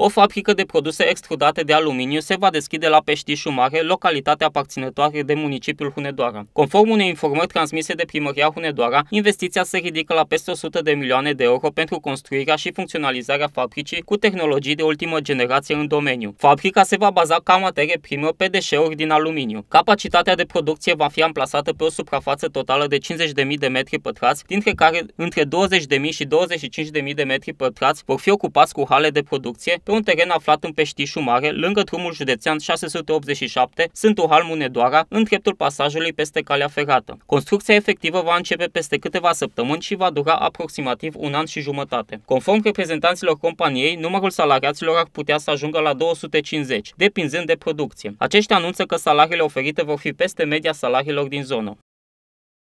O fabrică de produse extrudate de aluminiu se va deschide la Peștișul Mare, localitatea aparținătoare de municipiul Hunedoara. Conform unei informări transmise de primăria Hunedoara, investiția se ridică la peste 100 de milioane de euro pentru construirea și funcționalizarea fabricii cu tehnologii de ultimă generație în domeniu. Fabrica se va baza ca materie primă pe deșeuri din aluminiu. Capacitatea de producție va fi amplasată pe o suprafață totală de 50.000 de metri pătrați, dintre care între 20.000 și 25.000 de metri pătrați vor fi ocupați cu hale de producție pe un teren aflat în Peștișul Mare, lângă drumul județean 687, Sfântul Hal Munedoara, în dreptul pasajului peste calea ferată. Construcția efectivă va începe peste câteva săptămâni și va dura aproximativ un an și jumătate. Conform reprezentanților companiei, numărul salariaților ar putea să ajungă la 250, depinzând de producție. Aceștia anunță că salariile oferite vor fi peste media salariilor din zonă.